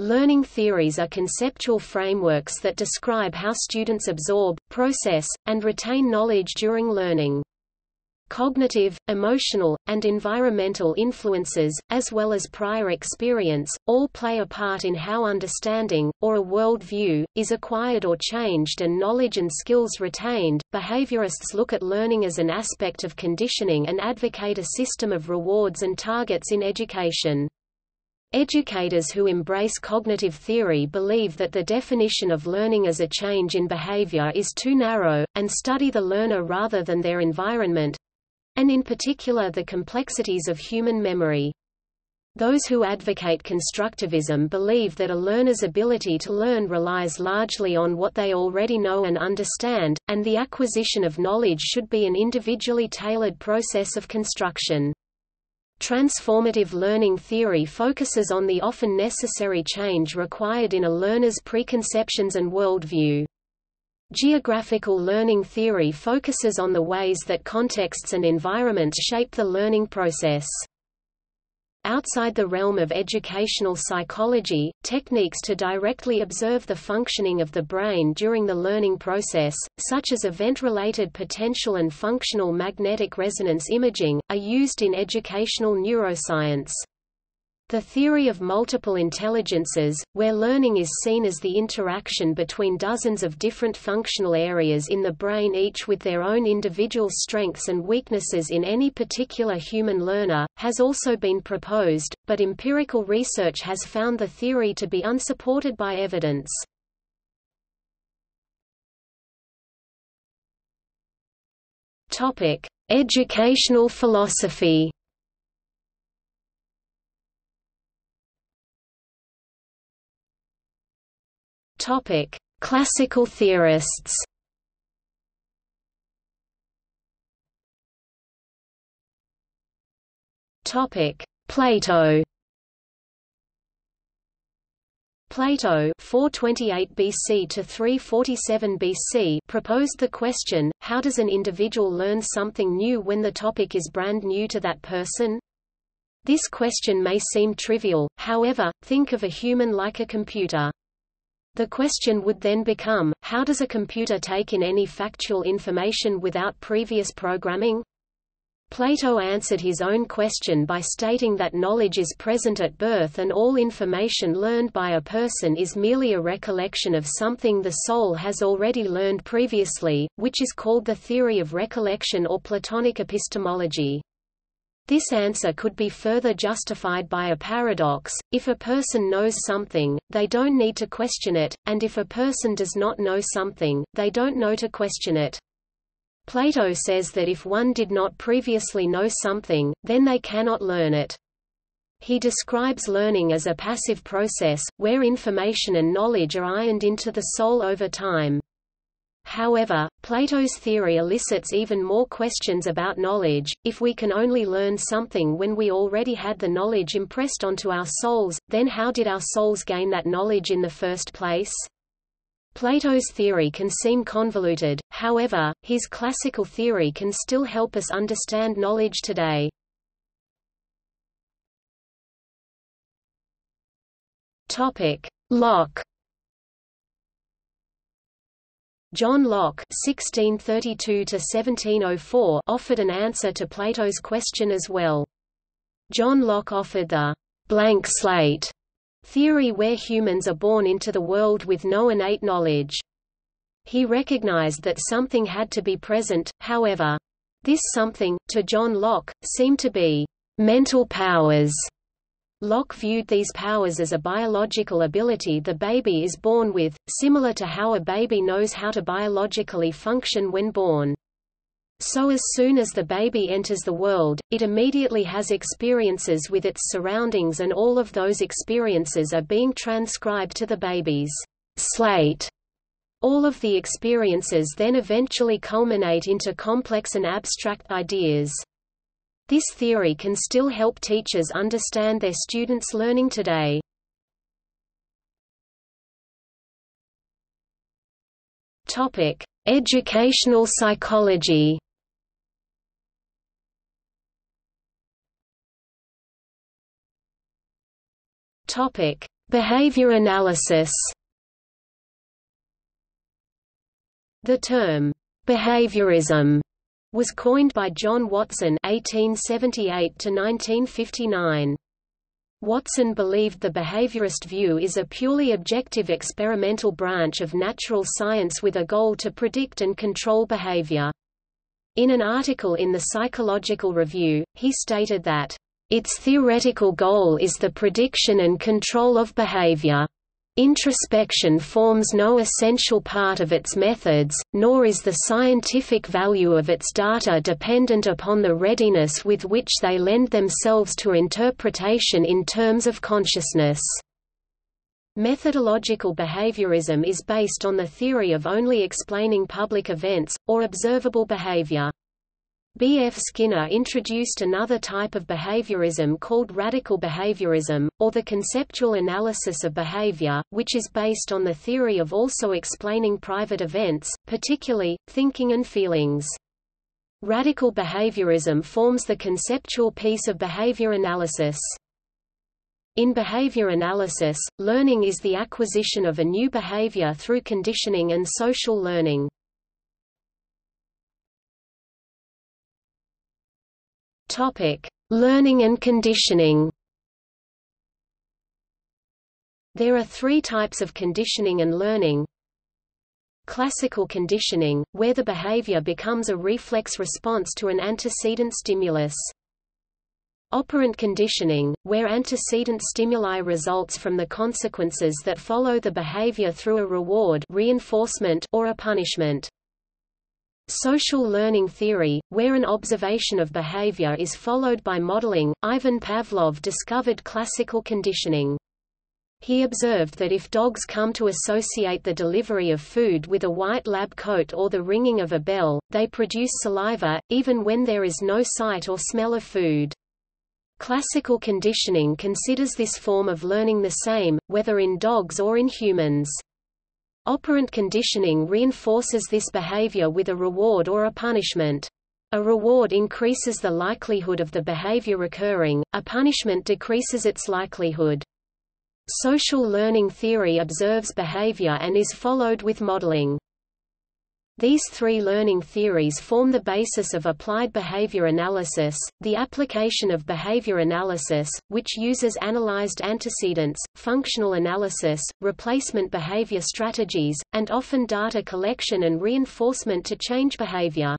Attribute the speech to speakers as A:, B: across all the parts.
A: Learning theories are conceptual frameworks that describe how students absorb, process, and retain knowledge during learning. Cognitive, emotional, and environmental influences, as well as prior experience, all play a part in how understanding, or a world view, is acquired or changed and knowledge and skills retained. Behaviorists look at learning as an aspect of conditioning and advocate a system of rewards and targets in education. Educators who embrace cognitive theory believe that the definition of learning as a change in behavior is too narrow, and study the learner rather than their environment—and in particular the complexities of human memory. Those who advocate constructivism believe that a learner's ability to learn relies largely on what they already know and understand, and the acquisition of knowledge should be an individually tailored process of construction. Transformative learning theory focuses on the often necessary change required in a learner's preconceptions and worldview. Geographical learning theory focuses on the ways that contexts and environments shape the learning process. Outside the realm of educational psychology, techniques to directly observe the functioning of the brain during the learning process, such as event-related potential and functional magnetic resonance imaging, are used in educational neuroscience. The theory of multiple intelligences, where learning is seen as the interaction between dozens of different functional areas in the brain each with their own individual strengths and weaknesses in any particular human learner, has also been proposed, but empirical research has found the theory to be unsupported by evidence. Educational philosophy Topic: Classical theorists. Topic: Plato. Plato 428 BC to 347 BC proposed the question, how does an individual learn something new when the topic is brand new to that person? This question may seem trivial, however, think of a human like a computer. The question would then become, how does a computer take in any factual information without previous programming? Plato answered his own question by stating that knowledge is present at birth and all information learned by a person is merely a recollection of something the soul has already learned previously, which is called the theory of recollection or Platonic epistemology. This answer could be further justified by a paradox, if a person knows something, they don't need to question it, and if a person does not know something, they don't know to question it. Plato says that if one did not previously know something, then they cannot learn it. He describes learning as a passive process, where information and knowledge are ironed into the soul over time. However, Plato's theory elicits even more questions about knowledge. If we can only learn something when we already had the knowledge impressed onto our souls, then how did our souls gain that knowledge in the first place? Plato's theory can seem convoluted, however, his classical theory can still help us understand knowledge today. Locke John Locke (1632–1704) offered an answer to Plato's question as well. John Locke offered the blank slate theory where humans are born into the world with no innate knowledge. He recognized that something had to be present, however. This something, to John Locke, seemed to be mental powers Locke viewed these powers as a biological ability the baby is born with, similar to how a baby knows how to biologically function when born. So as soon as the baby enters the world, it immediately has experiences with its surroundings and all of those experiences are being transcribed to the baby's slate. All of the experiences then eventually culminate into complex and abstract ideas. This theory can still help teachers understand their students' learning today. Topic: Educational psychology. Topic: Behavior analysis The term, behaviorism, was coined by John Watson (1878–1959). Watson believed the behaviorist view is a purely objective experimental branch of natural science with a goal to predict and control behavior. In an article in the Psychological Review, he stated that, "...its theoretical goal is the prediction and control of behavior." Introspection forms no essential part of its methods, nor is the scientific value of its data dependent upon the readiness with which they lend themselves to interpretation in terms of consciousness. Methodological behaviorism is based on the theory of only explaining public events, or observable behavior. B. F. Skinner introduced another type of behaviorism called radical behaviorism, or the conceptual analysis of behavior, which is based on the theory of also explaining private events, particularly, thinking and feelings. Radical behaviorism forms the conceptual piece of behavior analysis. In behavior analysis, learning is the acquisition of a new behavior through conditioning and social learning. Topic: Learning and conditioning. There are three types of conditioning and learning. Classical conditioning, where the behavior becomes a reflex response to an antecedent stimulus. Operant conditioning, where antecedent stimuli results from the consequences that follow the behavior through a reward reinforcement or a punishment. Social learning theory, where an observation of behavior is followed by modeling. Ivan Pavlov discovered classical conditioning. He observed that if dogs come to associate the delivery of food with a white lab coat or the ringing of a bell, they produce saliva, even when there is no sight or smell of food. Classical conditioning considers this form of learning the same, whether in dogs or in humans. Operant conditioning reinforces this behavior with a reward or a punishment. A reward increases the likelihood of the behavior recurring, a punishment decreases its likelihood. Social learning theory observes behavior and is followed with modeling. These three learning theories form the basis of applied behavior analysis, the application of behavior analysis, which uses analyzed antecedents, functional analysis, replacement behavior strategies, and often data collection and reinforcement to change behavior.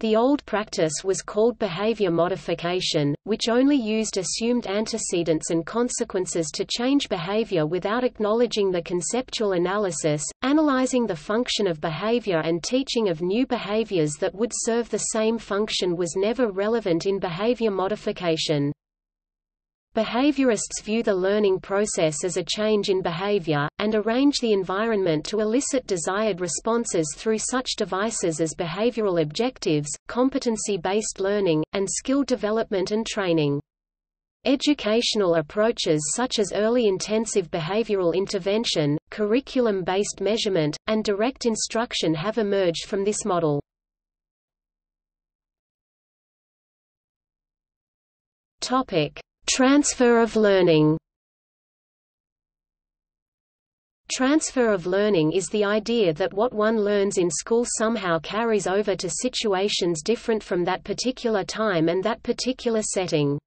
A: The old practice was called behavior modification, which only used assumed antecedents and consequences to change behavior without acknowledging the conceptual analysis, analyzing the function of behavior and teaching of new behaviors that would serve the same function was never relevant in behavior modification. Behaviorists view the learning process as a change in behavior, and arrange the environment to elicit desired responses through such devices as behavioral objectives, competency-based learning, and skill development and training. Educational approaches such as early intensive behavioral intervention, curriculum-based measurement, and direct instruction have emerged from this model. Topic: Transfer of learning Transfer of learning is the idea that what one learns in school somehow carries over to situations different from that particular time and that particular setting.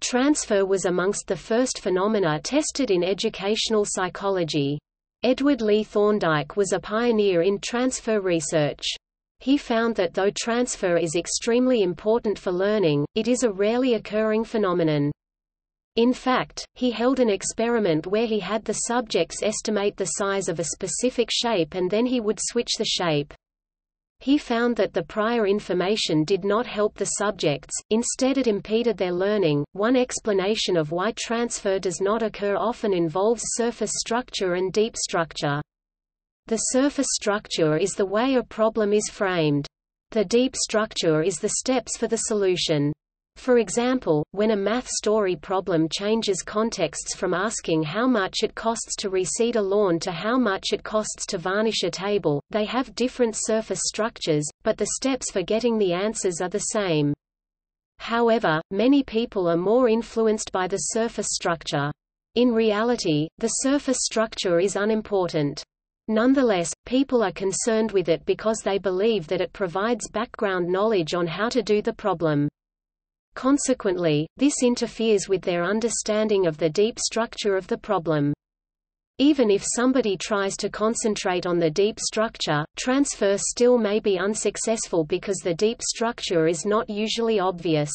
A: Transfer was amongst the first phenomena tested in educational psychology. Edward Lee Thorndike was a pioneer in transfer research. He found that though transfer is extremely important for learning, it is a rarely occurring phenomenon. In fact, he held an experiment where he had the subjects estimate the size of a specific shape and then he would switch the shape. He found that the prior information did not help the subjects, instead it impeded their learning. One explanation of why transfer does not occur often involves surface structure and deep structure. The surface structure is the way a problem is framed. The deep structure is the steps for the solution. For example, when a math story problem changes contexts from asking how much it costs to reseed a lawn to how much it costs to varnish a table, they have different surface structures, but the steps for getting the answers are the same. However, many people are more influenced by the surface structure. In reality, the surface structure is unimportant. Nonetheless, people are concerned with it because they believe that it provides background knowledge on how to do the problem. Consequently, this interferes with their understanding of the deep structure of the problem. Even if somebody tries to concentrate on the deep structure, transfer still may be unsuccessful because the deep structure is not usually obvious.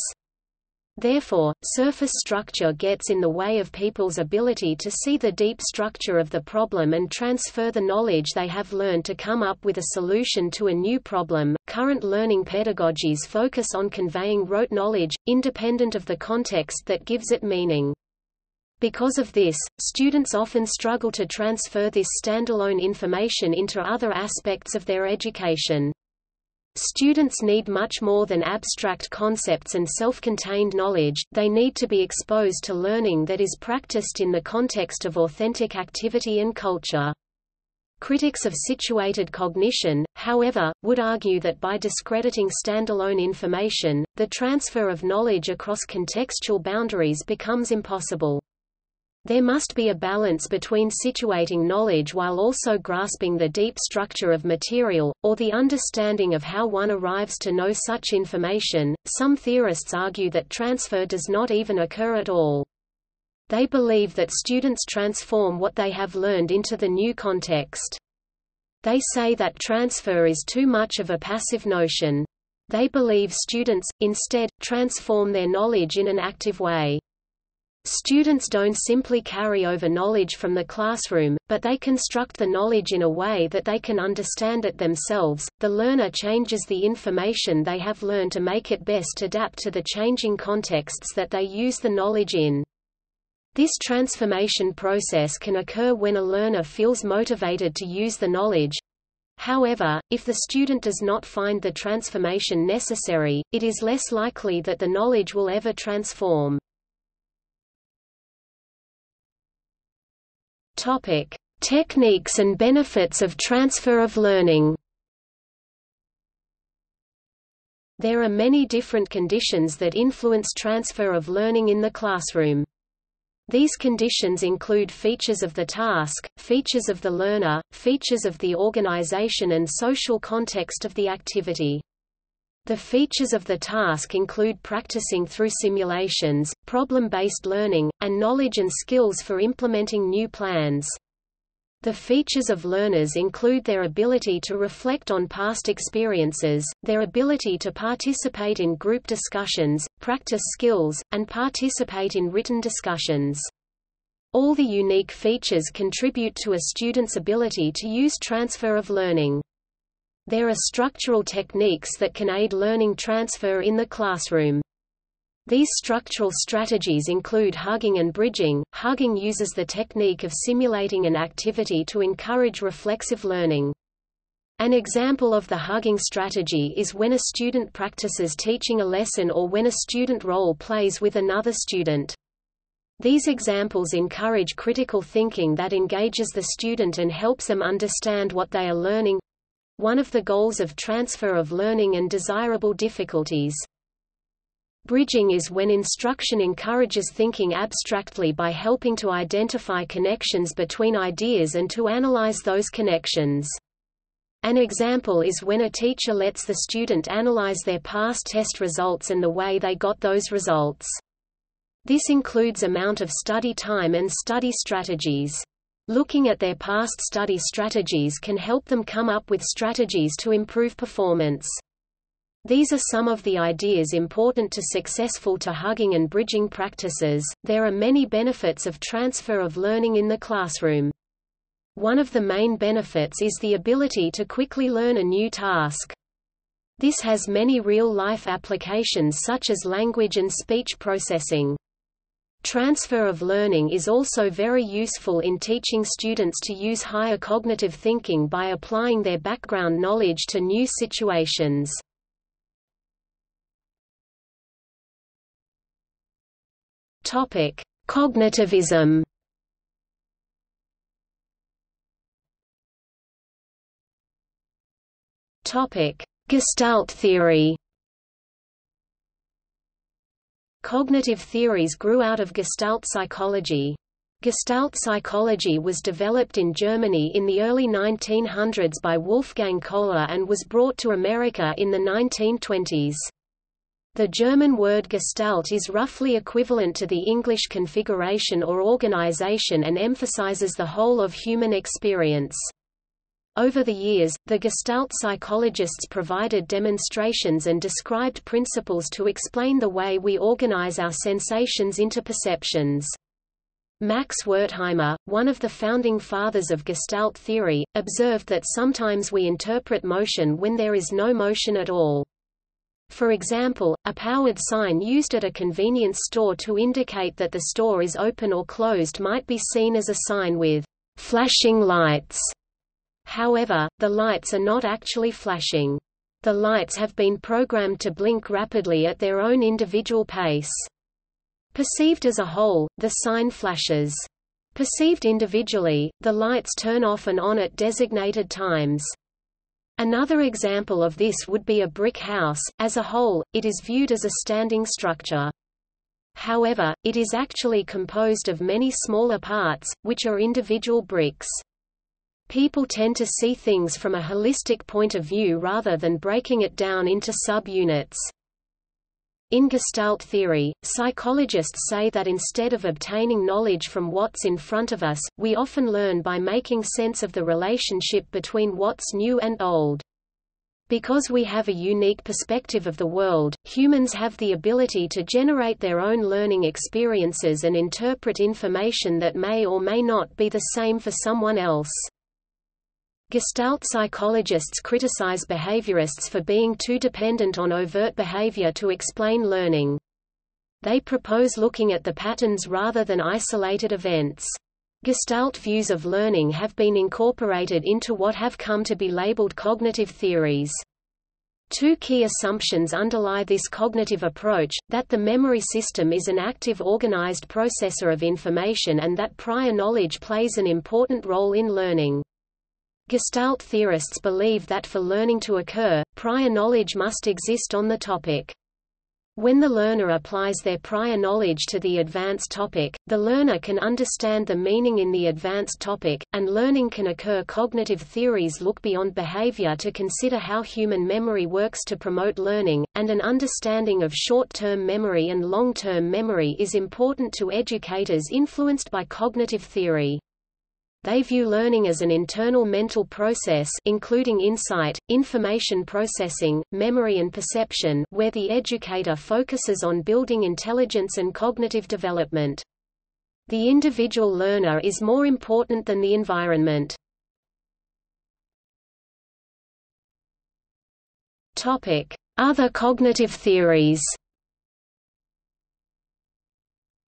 A: Therefore, surface structure gets in the way of people's ability to see the deep structure of the problem and transfer the knowledge they have learned to come up with a solution to a new problem. Current learning pedagogies focus on conveying rote knowledge, independent of the context that gives it meaning. Because of this, students often struggle to transfer this standalone information into other aspects of their education. Students need much more than abstract concepts and self-contained knowledge, they need to be exposed to learning that is practiced in the context of authentic activity and culture. Critics of situated cognition, however, would argue that by discrediting standalone information, the transfer of knowledge across contextual boundaries becomes impossible. There must be a balance between situating knowledge while also grasping the deep structure of material, or the understanding of how one arrives to know such information. Some theorists argue that transfer does not even occur at all. They believe that students transform what they have learned into the new context. They say that transfer is too much of a passive notion. They believe students, instead, transform their knowledge in an active way. Students don't simply carry over knowledge from the classroom, but they construct the knowledge in a way that they can understand it themselves. The learner changes the information they have learned to make it best adapt to the changing contexts that they use the knowledge in. This transformation process can occur when a learner feels motivated to use the knowledge. However, if the student does not find the transformation necessary, it is less likely that the knowledge will ever transform. Topic: Techniques and benefits of transfer of learning. There are many different conditions that influence transfer of learning in the classroom. These conditions include features of the task, features of the learner, features of the organization and social context of the activity. The features of the task include practicing through simulations, problem-based learning, and knowledge and skills for implementing new plans. The features of learners include their ability to reflect on past experiences, their ability to participate in group discussions, practice skills, and participate in written discussions. All the unique features contribute to a student's ability to use transfer of learning. There are structural techniques that can aid learning transfer in the classroom. These structural strategies include hugging and bridging. Hugging uses the technique of simulating an activity to encourage reflexive learning. An example of the hugging strategy is when a student practices teaching a lesson or when a student role plays with another student. These examples encourage critical thinking that engages the student and helps them understand what they are learning, one of the goals of transfer of learning and desirable difficulties. Bridging is when instruction encourages thinking abstractly by helping to identify connections between ideas and to analyze those connections. An example is when a teacher lets the student analyze their past test results and the way they got those results. This includes amount of study time and study strategies. Looking at their past study strategies can help them come up with strategies to improve performance. These are some of the ideas important to successful to hugging and bridging practices. There are many benefits of transfer of learning in the classroom. One of the main benefits is the ability to quickly learn a new task. This has many real-life applications such as language and speech processing. Transfer of learning is also very useful in teaching students to use higher cognitive thinking by applying their background knowledge to new situations. Topic: Cognitivism. Topic: Gestalt theory. Cognitive theories grew out of Gestalt psychology. Gestalt psychology was developed in Germany in the early 1900s by Wolfgang Kohler and was brought to America in the 1920s. The German word Gestalt is roughly equivalent to the English configuration or organization and emphasizes the whole of human experience. Over the years, the Gestalt psychologists provided demonstrations and described principles to explain the way we organize our sensations into perceptions. Max Wertheimer, one of the founding fathers of Gestalt theory, observed that sometimes we interpret motion when there is no motion at all. For example, a powered sign used at a convenience store to indicate that the store is open or closed might be seen as a sign with flashing lights. However, the lights are not actually flashing. The lights have been programmed to blink rapidly at their own individual pace. Perceived as a whole, the sign flashes. Perceived individually, the lights turn off and on at designated times. Another example of this would be a brick house. As a whole, it is viewed as a standing structure. However, it is actually composed of many smaller parts, which are individual bricks. People tend to see things from a holistic point of view rather than breaking it down into sub-units. In Gestalt theory, psychologists say that instead of obtaining knowledge from what's in front of us, we often learn by making sense of the relationship between what's new and old. Because we have a unique perspective of the world, humans have the ability to generate their own learning experiences and interpret information that may or may not be the same for someone else. Gestalt psychologists criticize behaviorists for being too dependent on overt behavior to explain learning. They propose looking at the patterns rather than isolated events. Gestalt views of learning have been incorporated into what have come to be labeled cognitive theories. Two key assumptions underlie this cognitive approach, that the memory system is an active organized processor of information and that prior knowledge plays an important role in learning. Gestalt theorists believe that for learning to occur, prior knowledge must exist on the topic. When the learner applies their prior knowledge to the advanced topic, the learner can understand the meaning in the advanced topic, and learning can occur. Cognitive theories look beyond behavior to consider how human memory works to promote learning, and an understanding of short-term memory and long-term memory is important to educators influenced by cognitive theory. They view learning as an internal mental process including insight, information processing, memory and perception where the educator focuses on building intelligence and cognitive development. The individual learner is more important than the environment. Other cognitive theories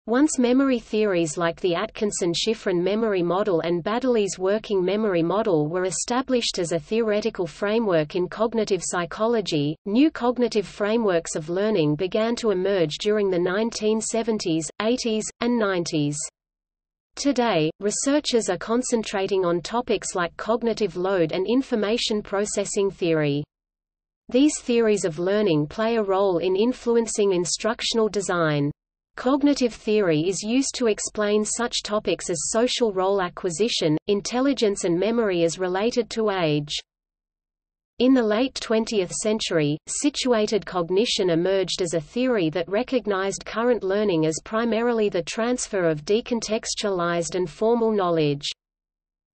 A: once memory theories like the Atkinson-Shiffrin memory model and Baddeley's working memory model were established as a theoretical framework in cognitive psychology, new cognitive frameworks of learning began to emerge during the 1970s, 80s, and 90s. Today, researchers are concentrating on topics like cognitive load and information processing theory. These theories of learning play a role in influencing instructional design. Cognitive theory is used to explain such topics as social role acquisition, intelligence and memory as related to age. In the late 20th century, situated cognition emerged as a theory that recognized current learning as primarily the transfer of decontextualized and formal knowledge.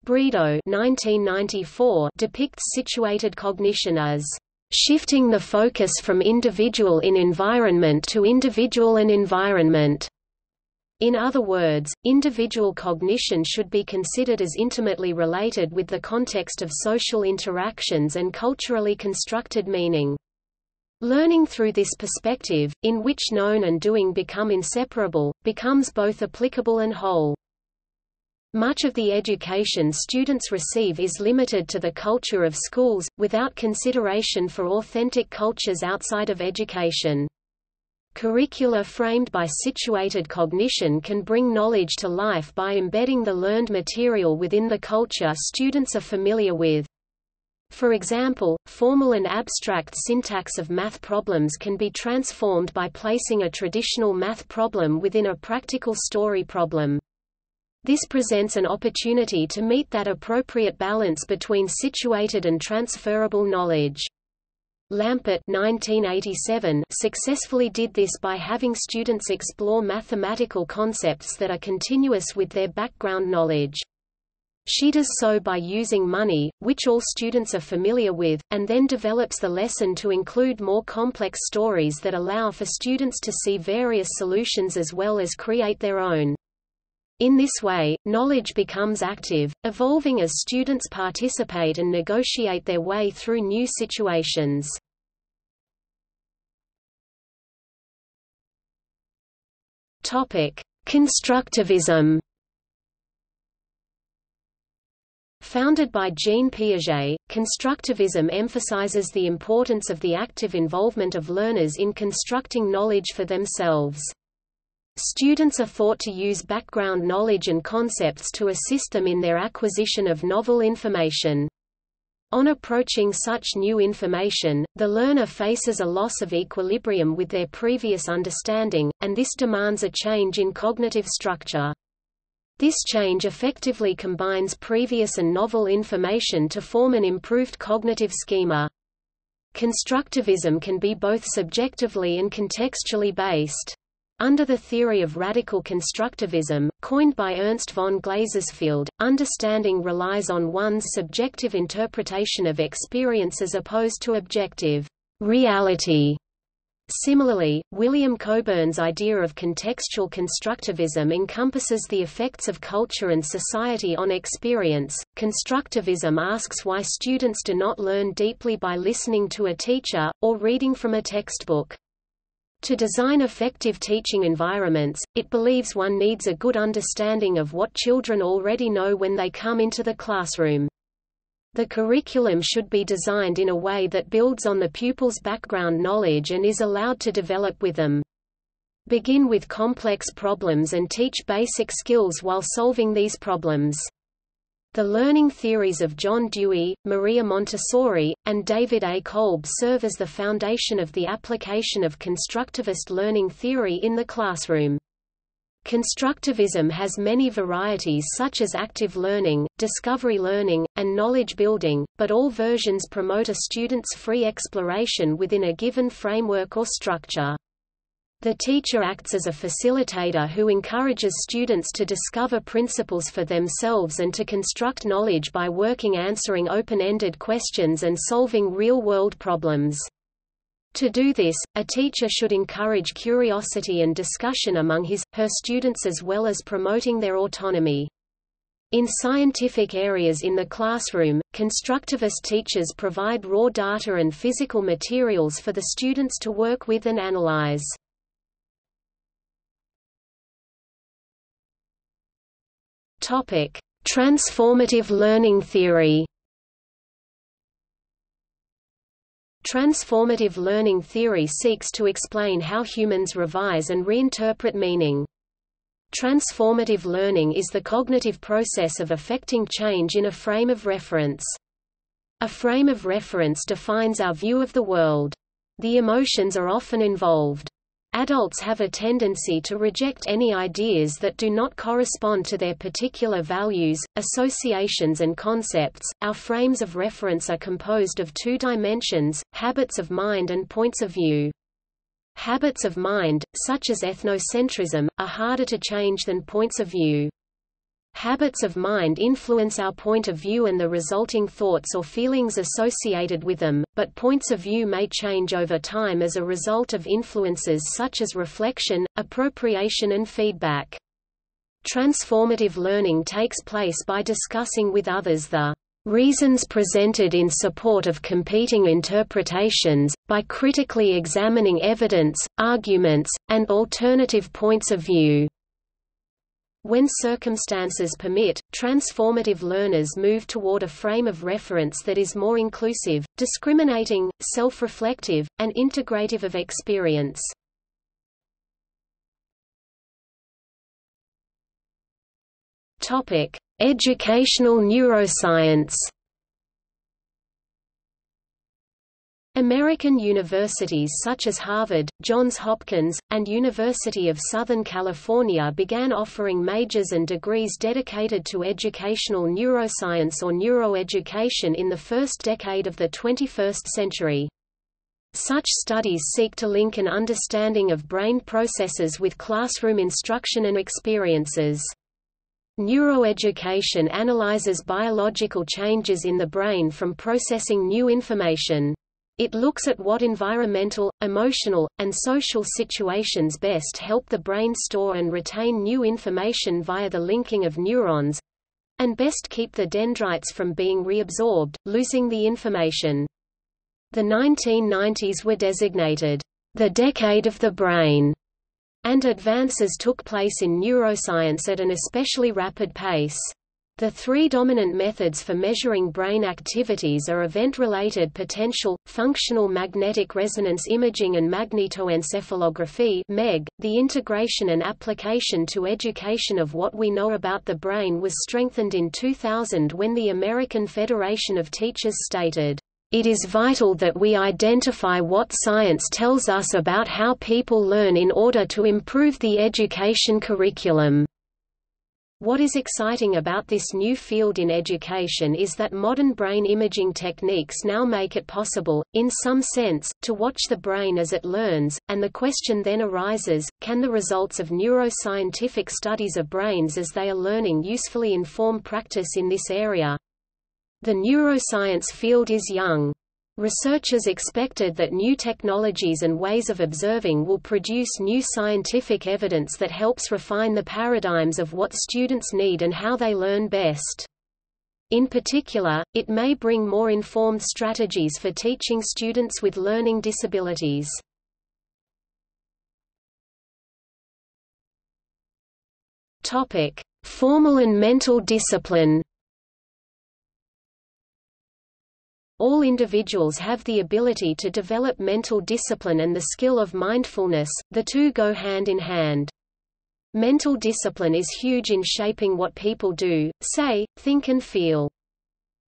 A: Bredo 1994 depicts situated cognition as shifting the focus from individual in environment to individual and environment. In other words, individual cognition should be considered as intimately related with the context of social interactions and culturally constructed meaning. Learning through this perspective, in which known and doing become inseparable, becomes both applicable and whole. Much of the education students receive is limited to the culture of schools, without consideration for authentic cultures outside of education. Curricula framed by situated cognition can bring knowledge to life by embedding the learned material within the culture students are familiar with. For example, formal and abstract syntax of math problems can be transformed by placing a traditional math problem within a practical story problem. This presents an opportunity to meet that appropriate balance between situated and transferable knowledge. Lampert 1987 successfully did this by having students explore mathematical concepts that are continuous with their background knowledge. She does so by using money, which all students are familiar with, and then develops the lesson to include more complex stories that allow for students to see various solutions as well as create their own. In this way, knowledge becomes active, evolving as students participate and negotiate their way through new situations. Constructivism Founded by Jean Piaget, constructivism emphasizes the importance of the active involvement of learners in constructing knowledge for themselves. Students are thought to use background knowledge and concepts to assist them in their acquisition of novel information. On approaching such new information, the learner faces a loss of equilibrium with their previous understanding, and this demands a change in cognitive structure. This change effectively combines previous and novel information to form an improved cognitive schema. Constructivism can be both subjectively and contextually based. Under the theory of radical constructivism, coined by Ernst von Glasersfeld, understanding relies on one's subjective interpretation of experience as opposed to objective reality. Similarly, William Cobern's idea of contextual constructivism encompasses the effects of culture and society on experience. Constructivism asks why students do not learn deeply by listening to a teacher, or reading from a textbook. To design effective teaching environments, it believes one needs a good understanding of what children already know when they come into the classroom. The curriculum should be designed in a way that builds on the pupil's background knowledge and is allowed to develop with them. Begin with complex problems and teach basic skills while solving these problems. The learning theories of John Dewey, Maria Montessori, and David A. Kolb serve as the foundation of the application of constructivist learning theory in the classroom. Constructivism has many varieties such as active learning, discovery learning, and knowledge building, but all versions promote a student's free exploration within a given framework or structure. The teacher acts as a facilitator who encourages students to discover principles for themselves and to construct knowledge by working answering open-ended questions and solving real-world problems. To do this, a teacher should encourage curiosity and discussion among his, her students as well as promoting their autonomy. In scientific areas in the classroom, constructivist teachers provide raw data and physical materials for the students to work with and analyze. Transformative learning theory Transformative learning theory seeks to explain how humans revise and reinterpret meaning. Transformative learning is the cognitive process of effecting change in a frame of reference. A frame of reference defines our view of the world. The emotions are often involved. Adults have a tendency to reject any ideas that do not correspond to their particular values, associations and concepts. Our frames of reference are composed of two dimensions, habits of mind and points of view. Habits of mind, such as ethnocentrism, are harder to change than points of view. Habits of mind influence our point of view and the resulting thoughts or feelings associated with them, but points of view may change over time as a result of influences such as reflection, appropriation and feedback. Transformative learning takes place by discussing with others the reasons presented in support of competing interpretations, by critically examining evidence, arguments, and alternative points of view. When circumstances permit, transformative learners move toward a frame of reference that is more inclusive, discriminating, self-reflective, and integrative of experience. Topic: Educational neuroscience. American universities such as Harvard, Johns Hopkins, and University of Southern California began offering majors and degrees dedicated to educational neuroscience or neuroeducation in the first decade of the 21st century. Such studies seek to link an understanding of brain processes with classroom instruction and experiences. Neuroeducation analyzes biological changes in the brain from processing new information. It looks at what environmental, emotional, and social situations best help the brain store and retain new information via the linking of neurons and best keep the dendrites from being reabsorbed, losing the information. The 1990s were designated the decade of the brain, and advances took place in neuroscience at an especially rapid pace. The three dominant methods for measuring brain activities are event-related potential, functional magnetic resonance imaging and magnetoencephalography MEG. .The integration and application to education of what we know about the brain was strengthened in 2000 when the American Federation of Teachers stated, "...it is vital that we identify what science tells us about how people learn in order to improve the education curriculum." What is exciting about this new field in education is that modern brain imaging techniques now make it possible, in some sense, to watch the brain as it learns, and the question then arises, can the results of neuroscientific studies of brains as they are learning usefully inform practice in this area? The neuroscience field is young. Researchers expected that new technologies and ways of observing will produce new scientific evidence that helps refine the paradigms of what students need and how they learn best. In particular, it may bring more informed strategies for teaching students with learning disabilities. Formal and mental discipline All individuals have the ability to develop mental discipline and the skill of mindfulness, the two go hand in hand. Mental discipline is huge in shaping what people do, say, think and feel.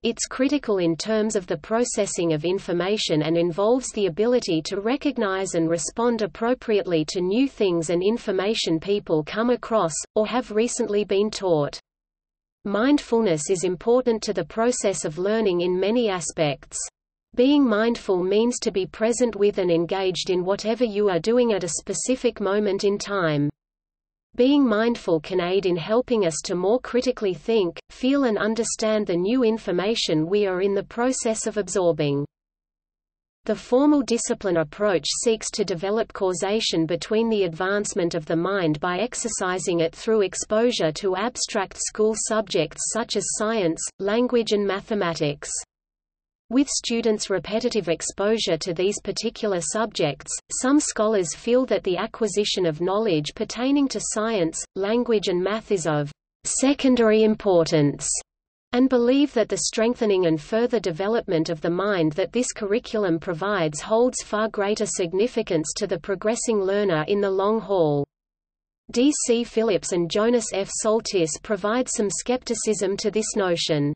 A: It's critical in terms of the processing of information and involves the ability to recognize and respond appropriately to new things and information people come across, or have recently been taught. Mindfulness is important to the process of learning in many aspects. Being mindful means to be present with and engaged in whatever you are doing at a specific moment in time. Being mindful can aid in helping us to more critically think, feel and understand the new information we are in the process of absorbing. The formal discipline approach seeks to develop causation between the advancement of the mind by exercising it through exposure to abstract school subjects such as science, language and mathematics. With students' repetitive exposure to these particular subjects, some scholars feel that the acquisition of knowledge pertaining to science, language and math is of secondary importance and believe that the strengthening and further development of the mind that this curriculum provides holds far greater significance to the progressing learner in the long haul. D. C. Phillips and Jonas F. Soltis provide some skepticism to this notion.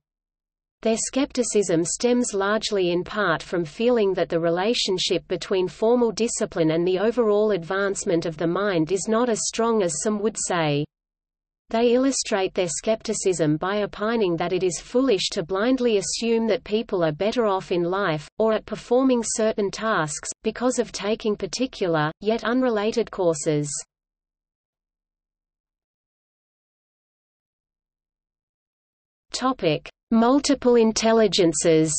A: Their skepticism stems largely in part from feeling that the relationship between formal discipline and the overall advancement of the mind is not as strong as some would say. They illustrate their skepticism by opining that it is foolish to blindly assume that people are better off in life, or at performing certain tasks, because of taking particular, yet unrelated courses. Multiple intelligences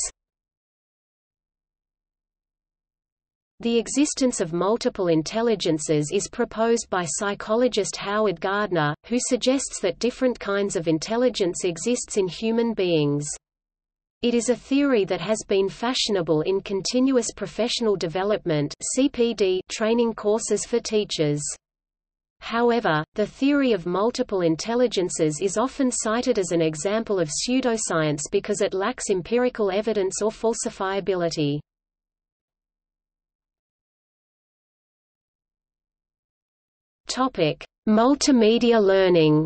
A: The existence of multiple intelligences is proposed by psychologist Howard Gardner, who suggests that different kinds of intelligence exists in human beings. It is a theory that has been fashionable in continuous professional development CPD training courses for teachers. However, the theory of multiple intelligences is often cited as an example of pseudoscience because it lacks empirical evidence or falsifiability. Topic: Multimedia learning.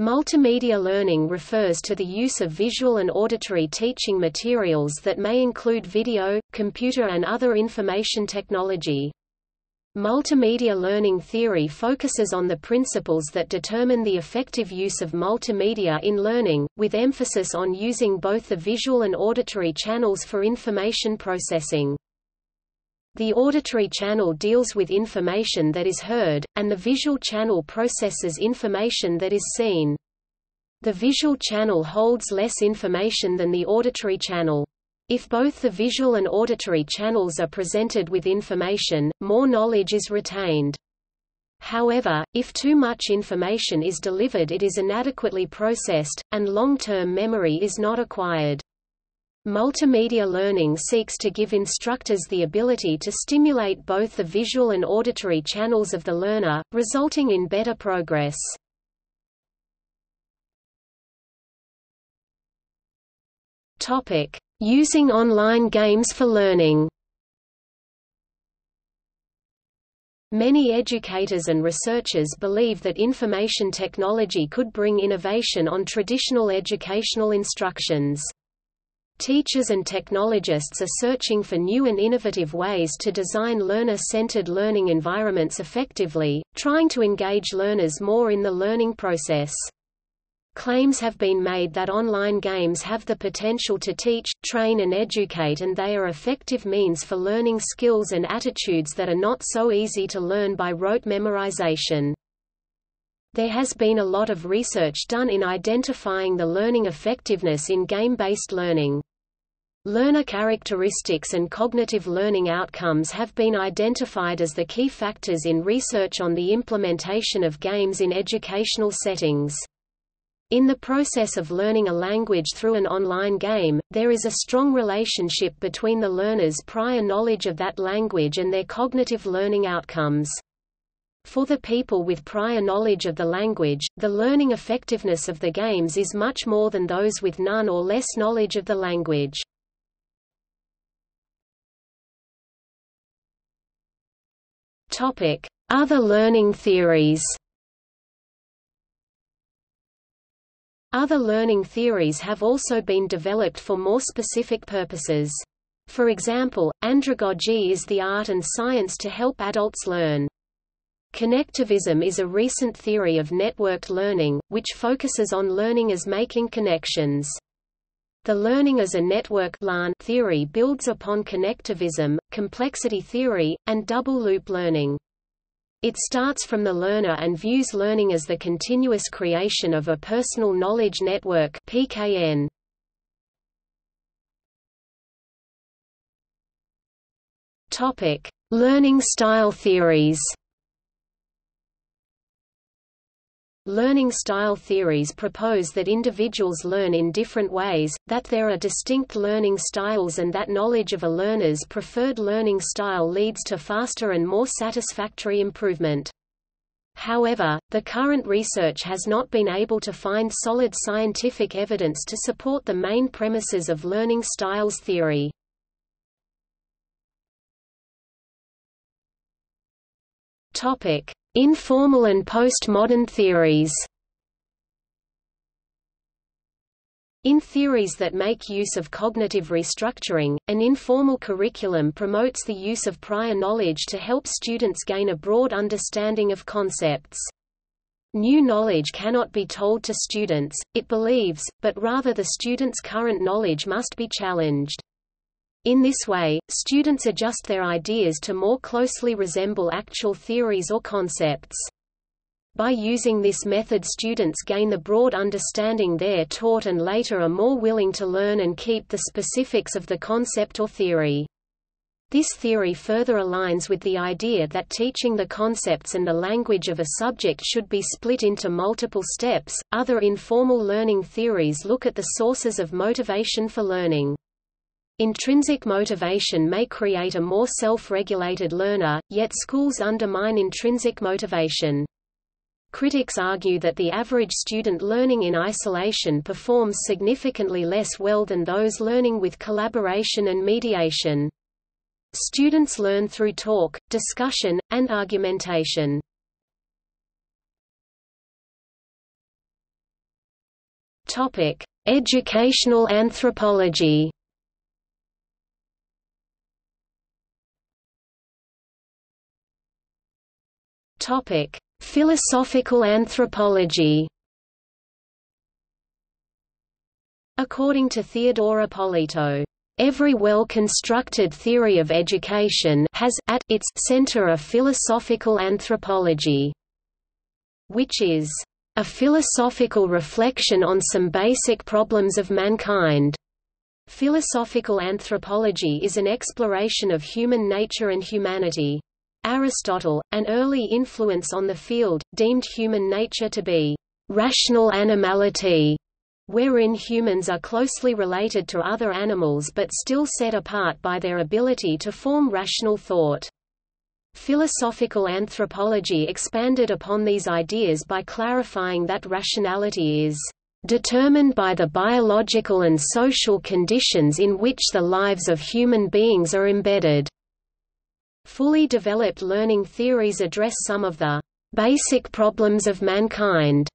A: Multimedia learning refers to the use of visual and auditory teaching materials that may include video, computer and other information technology. Multimedia learning theory focuses on the principles that determine the effective use of multimedia in learning, with emphasis on using both the visual and auditory channels for information processing. The auditory channel deals with information that is heard, and the visual channel processes information that is seen. The visual channel holds less information than the auditory channel. If both the visual and auditory channels are presented with information, more knowledge is retained. However, if too much information is delivered it is inadequately processed, and long-term memory is not acquired. Multimedia learning seeks to give instructors the ability to stimulate both the visual and auditory channels of the learner, resulting in better progress. Using online games for learning Many educators and researchers believe that information technology could bring innovation on traditional educational instructions. Teachers and technologists are searching for new and innovative ways to design learner-centered learning environments effectively, trying to engage learners more in the learning process. Claims have been made that online games have the potential to teach, train and educate and they are effective means for learning skills and attitudes that are not so easy to learn by rote memorization. There has been a lot of research done in identifying the learning effectiveness in game-based learning. Learner characteristics and cognitive learning outcomes have been identified as the key factors in research on the implementation of games in educational settings. In the process of learning a language through an online game, there is a strong relationship between the learner's prior knowledge of that language and their cognitive learning outcomes. For the people with prior knowledge of the language, the learning effectiveness of the games is much more than those with none or less knowledge of the language. Other learning theories Other learning theories have also been developed for more specific purposes. For example, andragogy is the art and science to help adults learn. Connectivism is a recent theory of networked learning, which focuses on learning as making connections. The learning as a network theory builds upon connectivism, complexity theory, and double-loop learning. It starts from the learner and views learning as the continuous creation of a personal knowledge network PKN. Learning style theories. Learning style theories propose that individuals learn in different ways, that there are distinct learning styles and that knowledge of a learner's preferred learning style leads to faster and more satisfactory improvement. However, the current research has not been able to find solid scientific evidence to support the main premises of learning styles theory. Topic: Informal and postmodern theories In theories that make use of cognitive restructuring, an informal curriculum promotes the use of prior knowledge to help students gain a broad understanding of concepts. New knowledge cannot be told to students, it believes, but rather the student's current knowledge must be challenged. In this way, students adjust their ideas to more closely resemble actual theories or concepts. By using this method students gain the broad understanding they're taught and later are more willing to learn and keep the specifics of the concept or theory. This theory further aligns with the idea that teaching the concepts and the language of a subject should be split into multiple steps. Other informal learning theories look at the sources of motivation for learning. Intrinsic motivation may create a more self-regulated learner, yet schools undermine intrinsic motivation. Critics argue that the average student learning in isolation performs significantly less well than those learning with collaboration and mediation. Students learn through talk, discussion, and argumentation. Topic: Educational anthropology. Topic: Philosophical anthropology. According to Theodora Polito, Every well-constructed theory of education has, at its center a philosophical anthropology, which is a philosophical reflection on some basic problems of mankind. Philosophical anthropology is an exploration of human nature and humanity. Aristotle, an early influence on the field, deemed human nature to be rational animality, wherein humans are closely related to other animals but still set apart by their ability to form rational thought. Philosophical anthropology expanded upon these ideas by clarifying that rationality is determined by the biological and social conditions in which the lives of human beings are embedded. Fully developed learning theories address some of the basic problems of mankind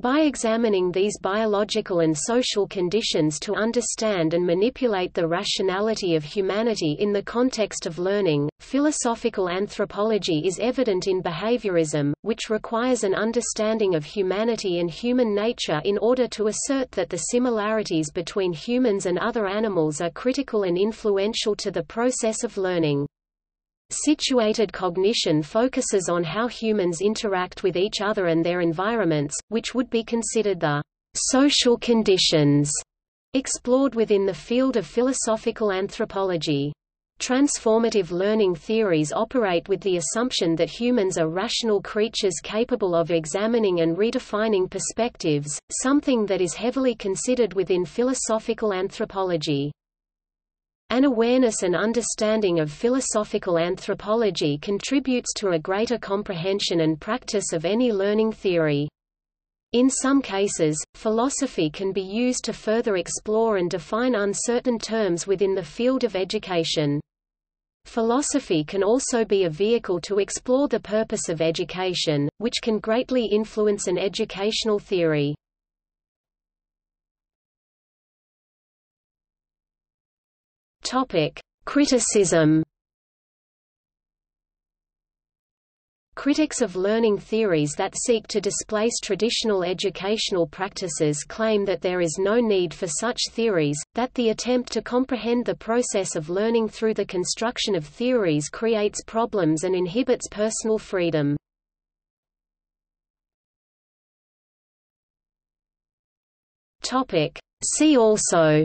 A: by examining these biological and social conditions to understand and manipulate the rationality of humanity in the context of learning, philosophical anthropology is evident in behaviorism, which requires an understanding of humanity and human nature in order to assert that the similarities between humans and other animals are critical and influential to the process of learning. Situated cognition focuses on how humans interact with each other and their environments, which would be considered the social conditions explored within the field of philosophical anthropology. Transformative learning theories operate with the assumption that humans are rational creatures capable of examining and redefining perspectives, something that is heavily considered within philosophical anthropology. An awareness and understanding of philosophical anthropology contributes to a greater comprehension and practice of any learning theory. In some cases, philosophy can be used to further explore and define uncertain terms within the field of education. Philosophy can also be a vehicle to explore the purpose of education, which can greatly influence an educational theory. Topic: Criticism. Critics of learning theories that seek to displace traditional educational practices claim that there is no need for such theories, that the attempt to comprehend the process of learning through the construction of theories creates problems and inhibits personal freedom. See also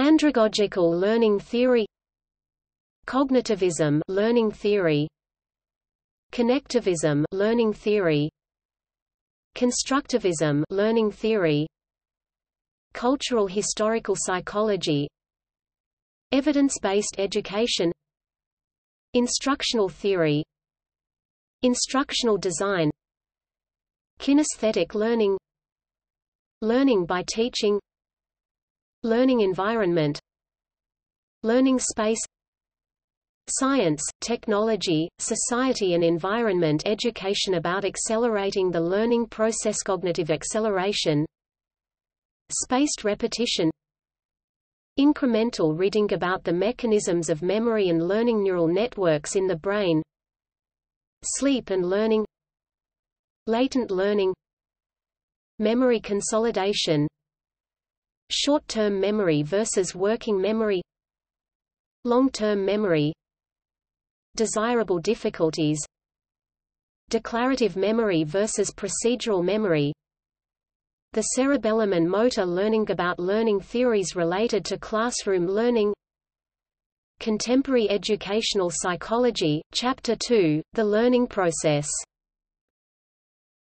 A: Andragogical learning theory Cognitivism learning theory Connectivism learning theory Constructivism learning theory Cultural historical psychology Evidence-based education Instructional theory Instructional design Kinesthetic learning Learning by teaching Learning environment. Learning space. Science, technology, society and environment education about accelerating the learning process Cognitive acceleration. Spaced repetition. Incremental reading about the mechanisms of memory and learning neural networks in the brain. Sleep and learning. Latent learning. Memory consolidation Short-term memory versus working memory Long-term memory Desirable difficulties Declarative memory versus procedural memory The cerebellum and motor learning about learning theories related to classroom learning Contemporary Educational Psychology, Chapter 2, The Learning Process